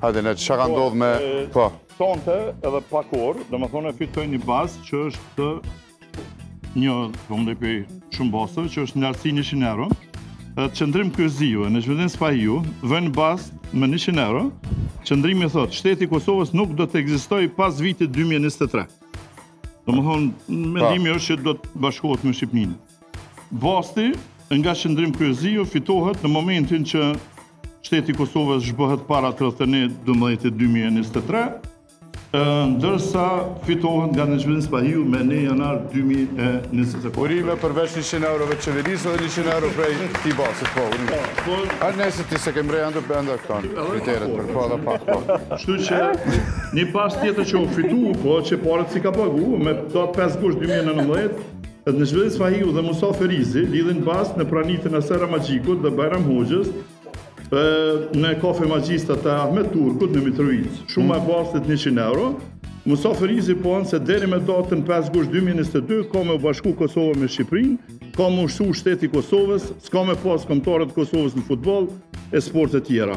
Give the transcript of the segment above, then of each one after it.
Hajde, ne që ka ndodhë me... Po. Tonte edhe pak orë, domethënë e fitoj një bast që është një, po më dhe pej shumë bast, që është në lartësi 100 euro. Qëndrim Kryeziu e Nexhmedin Spahiu vënë bast me 100 euro, Qëndrimi thotë, shteti i Kosovës nuk do të ekzistojë pas vitit 2023. Domethënë, mendimi është që do të bashkohet me Shqipninë. Basti nga Qëndrim Kryeziu fitohet në momentin që shteti i Kosovës zhbëhet para 31.12.2023, ndërsa fitohet nga Nexhmedin Spahiu me një janar 2024. Urime përveç 100 eurove të qeverisë edhe 100 euro prej këtij bastit, po, urime. Po, po. Arë nese ti se ke mrej andër për enda këton, kriteret për, po, edhe pak, po. Kështu që një bast tjetër që u fitu, po, që paret s'i ka pagu, me datë 5 gusht 2019, Nexhmedin Spahiu dhe Musa Ferizi lidhin bast në praninë e Esra Magjikut dhe Bajram Hoxhës në kafe magjista të Ahmet Turkut në Mitrovicë. Shuma e bastit 100 euro. Musa Ferizi pohon se deri me datën 5 gusht 2022 ka me u bashku Kosova me Shqipërinë, ka me u shu shteti i Kosovës, s'ka me pas kombëtare t'Kosovës në futboll e sporte tjera.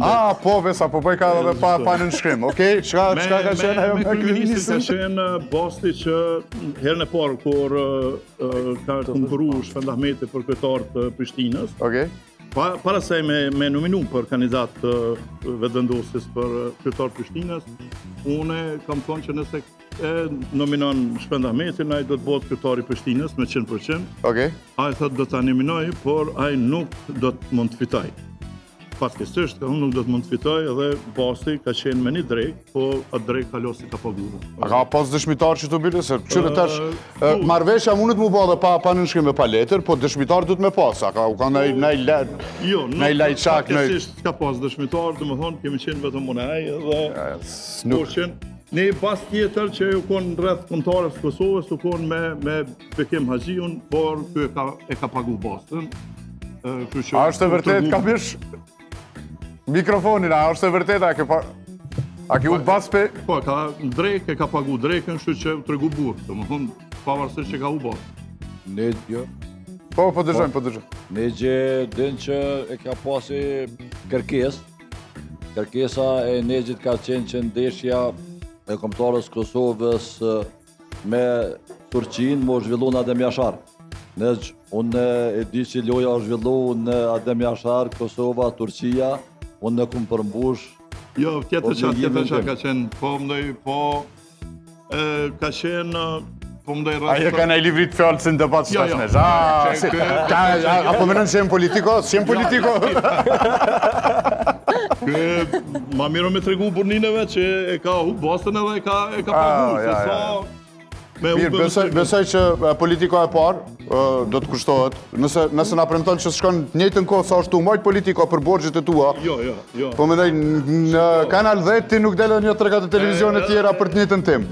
A, po, Vesa, po bëjka edhe pa, pa nënshkrim, okej? Çka, çka ka qenë ajo me kryeministrin? Ka qenë basti që herën e parë, kur ka konkurru Shpend Ahmeti për kryetar të Prishtinës, okay. pa, para se me, me e nominu për kandidat të Vetëvendosjes për kryetar të Prishtinës, unë kam thonë që nëse e nominon Shpend Ahmetin, ai do të bohet kryetar i Prishtinës me 100%, okay. ai thotë do ta nominoj, por ai nuk do të mund të fitojë. Fatkeqësisht, unë nuk do të mund të fitoj dhe basti ka qenë me një drekë, po atë drekë hala s'e ka paguar. A ka pas dëshmitar qeto bile, se qe tash, marrëveshja mundet m'u ba edhe pa, pa nënshkrim e pa letër, po dëshmitar duhet me pas, a ka, u ka nëj, nëj, jo, nëj Lajçak, nëj... Fatkeqësisht, ka pas dëshmitar, domethënë, kemi qenë vetëm më nëj, dhe... Nuk... Po qenë, Në një bast tjetër që u konë rreth kombëtares Kosovës, u konë me, me Bekim Haxhiun, por ky e ka, e ka pagu bastin. A është e vërtetë, ka bish mikrofonin, a është e vërtetë, a ke pa... A ke u po, bas pe... Po, ka drekë, e ka pagu drekën, kshtu që u tregu burrë, domethënë, pavarësisht që ka hup bast. Nexho. Po, po dëgjojmë, po, po dëgjojmë. Nexhmedini që e ka pas ni kërkesë. Kërkesa e Nexhit ka qenë që ndeshja e kombëtares së Kosovës Me Turqinë m'u zhvillu në Adem Jashar. Ndëgjo, unë e di që loja është zhvillu në Adem Jashar, Kosova, Turqia, unë e kom përmbush. Jo, tjetër që, tjetër që ka qenë, po mdoj, po, ka qenë, po mdoj rrasë... Ajo ka në i livrit fjallë që në debat që tashme, zha, a po menon që je n'politikë, që je n'politikë? Kë, ma mirë me tregu burrninë e vet që e ka hup bastin edhe, e ka e ka paguar ah, se sa Me Mirë, besoj, besoj që politika e parë do të kushtohet. Nëse, nëse na premton që s'shkon të njëjtën kohë sa është tu u majtë politika për borxhet e tua. Jo, jo, jo. Po mendoj, në kanal 10 ti nuk del njëtrajtë te televizionet tjera për të njëjtën temë.